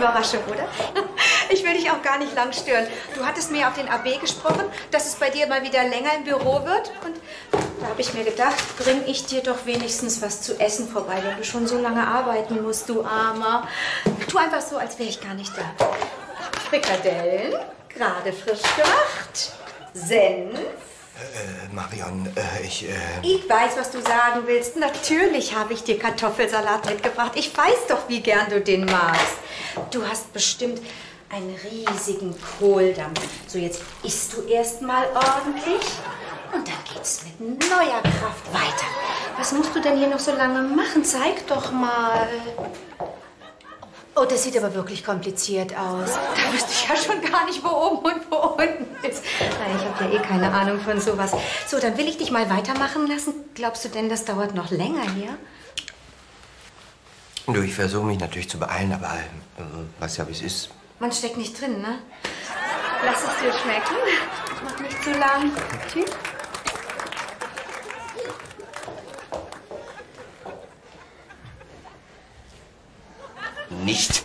Überraschung, oder? Ich will dich auch gar nicht lang stören. Du hattest mir auf den AB gesprochen, dass es bei dir mal wieder länger im Büro wird. Und da habe ich mir gedacht, bring ich dir doch wenigstens was zu essen vorbei, wenn du schon so lange arbeiten musst, du Armer. Tu einfach so, als wäre ich gar nicht da. Frikadellen, gerade frisch gemacht. Senf. Äh, Marion, äh, ich, äh, Ich weiß, was du sagen willst. Natürlich habe ich dir Kartoffelsalat mitgebracht. Ich weiß doch, wie gern du den magst. Du hast bestimmt einen riesigen Kohldampf. So, jetzt isst du erst mal ordentlich und dann geht's mit neuer Kraft weiter. Was musst du denn hier noch so lange machen? Zeig doch mal. Oh, das sieht aber wirklich kompliziert aus. Da wüsste ich ja schon gar nicht, wo oben und wo unten ist. Nein, ich habe ja eh keine Ahnung von sowas. So, dann will ich dich mal weitermachen lassen. Glaubst du denn, das dauert noch länger hier? du, ich versuche mich natürlich zu beeilen, aber äh, weißt ja, wie es ist. Man steckt nicht drin, ne? Lass es dir schmecken. Mach nicht zu lang. Tschüss. Nicht.